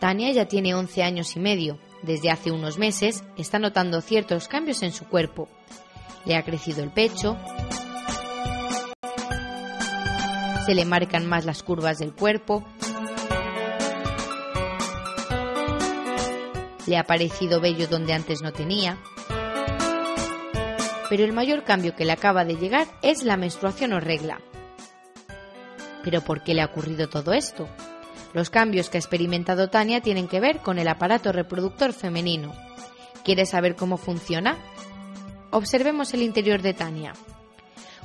Tania ya tiene 11 años y medio. Desde hace unos meses está notando ciertos cambios en su cuerpo. Le ha crecido el pecho, se le marcan más las curvas del cuerpo, le ha parecido bello donde antes no tenía. Pero el mayor cambio que le acaba de llegar es la menstruación o regla. ¿Pero por qué le ha ocurrido todo esto? Los cambios que ha experimentado Tania tienen que ver con el aparato reproductor femenino. ¿Quieres saber cómo funciona? Observemos el interior de Tania.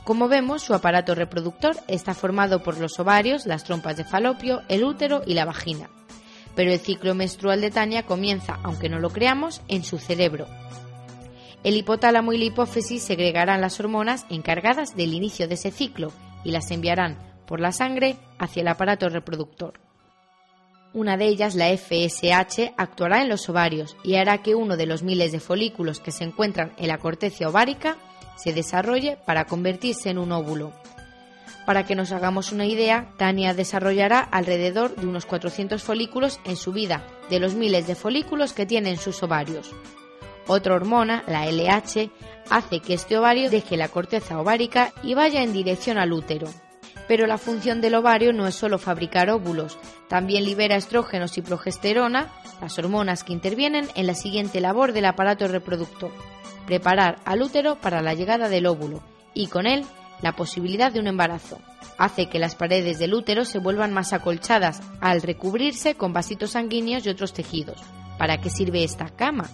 Como vemos, su aparato reproductor está formado por los ovarios, las trompas de falopio, el útero y la vagina pero el ciclo menstrual de Tania comienza, aunque no lo creamos, en su cerebro. El hipotálamo y la hipófisis segregarán las hormonas encargadas del inicio de ese ciclo y las enviarán por la sangre hacia el aparato reproductor. Una de ellas, la FSH, actuará en los ovarios y hará que uno de los miles de folículos que se encuentran en la corteza ovárica se desarrolle para convertirse en un óvulo. Para que nos hagamos una idea, Tania desarrollará alrededor de unos 400 folículos en su vida, de los miles de folículos que tienen sus ovarios. Otra hormona, la LH, hace que este ovario deje la corteza ovárica y vaya en dirección al útero. Pero la función del ovario no es solo fabricar óvulos, también libera estrógenos y progesterona, las hormonas que intervienen en la siguiente labor del aparato reproductor, preparar al útero para la llegada del óvulo y con él la posibilidad de un embarazo. Hace que las paredes del útero se vuelvan más acolchadas al recubrirse con vasitos sanguíneos y otros tejidos. ¿Para qué sirve esta cama?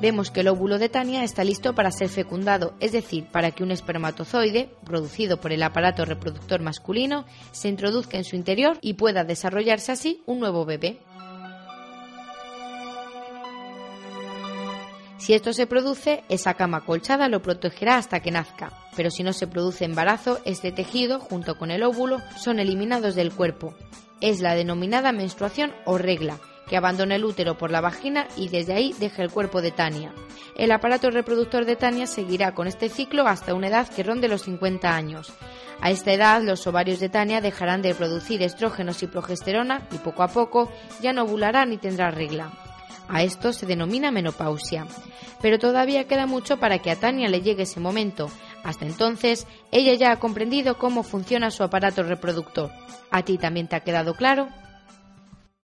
Vemos que el óvulo de Tania está listo para ser fecundado, es decir, para que un espermatozoide, producido por el aparato reproductor masculino, se introduzca en su interior y pueda desarrollarse así un nuevo bebé. Si esto se produce, esa cama colchada lo protegerá hasta que nazca, pero si no se produce embarazo, este tejido, junto con el óvulo, son eliminados del cuerpo. Es la denominada menstruación o regla, que abandona el útero por la vagina y desde ahí deja el cuerpo de Tania. El aparato reproductor de Tania seguirá con este ciclo hasta una edad que ronde los 50 años. A esta edad los ovarios de Tania dejarán de producir estrógenos y progesterona y poco a poco ya no ovulará ni tendrá regla. A esto se denomina menopausia. Pero todavía queda mucho para que a Tania le llegue ese momento. Hasta entonces, ella ya ha comprendido cómo funciona su aparato reproductor. ¿A ti también te ha quedado claro?